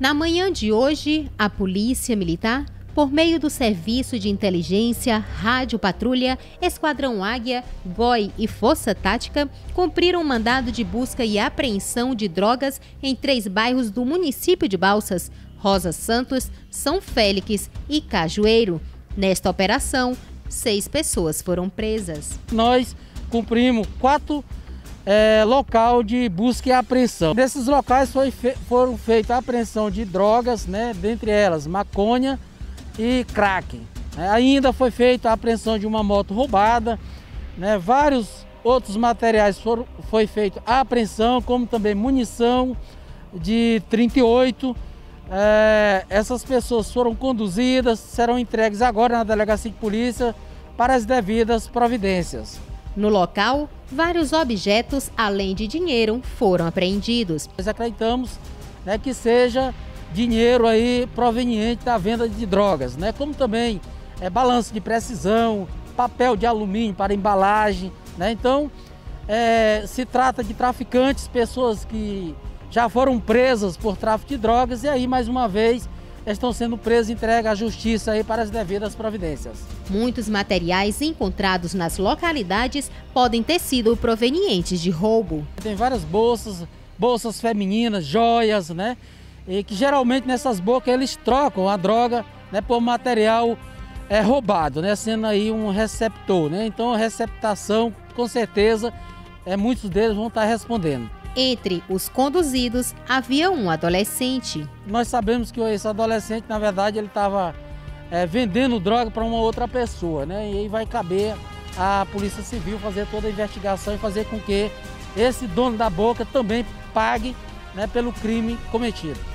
Na manhã de hoje, a Polícia Militar, por meio do Serviço de Inteligência, Rádio Patrulha, Esquadrão Águia, GOI e Força Tática, cumpriram um mandado de busca e apreensão de drogas em três bairros do município de Balsas, Rosa Santos, São Félix e Cajueiro. Nesta operação, seis pessoas foram presas. Nós cumprimos quatro é, local de busca e apreensão. Nesses locais foi fe foram feitas apreensão de drogas, né, dentre elas maconha e crack. É, ainda foi feita a apreensão de uma moto roubada, né, vários outros materiais foram foi feita a apreensão, como também munição de 38. É, essas pessoas foram conduzidas, serão entregues agora na delegacia de polícia para as devidas providências. No local, vários objetos, além de dinheiro, foram apreendidos. Nós acreditamos né, que seja dinheiro aí proveniente da venda de drogas, né, como também é, balanço de precisão, papel de alumínio para embalagem. Né, então, é, se trata de traficantes, pessoas que já foram presas por tráfico de drogas e aí, mais uma vez, estão sendo presos e entregues à justiça aí para as devidas providências. Muitos materiais encontrados nas localidades podem ter sido provenientes de roubo. Tem várias bolsas, bolsas femininas, joias, né? E que geralmente nessas bocas eles trocam a droga né, por material é, roubado, né? Sendo aí um receptor, né? Então a receptação, com certeza, é, muitos deles vão estar respondendo. Entre os conduzidos havia um adolescente. Nós sabemos que esse adolescente, na verdade, ele estava é, vendendo droga para uma outra pessoa, né? E aí vai caber a Polícia Civil fazer toda a investigação e fazer com que esse dono da boca também pague né, pelo crime cometido.